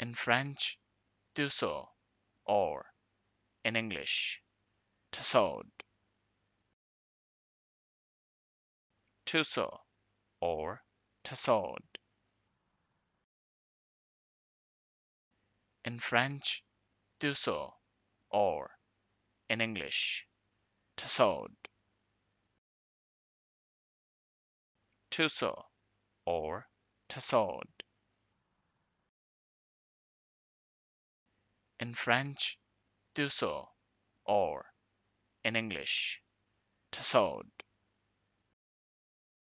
In French, tussaud, or, in English, tussaud. Trousseau, or tussaud. In French, tussaud, or, in English, tussaud. Trousseau, or tussaud. In French, tussaud, or, in English, tussaud.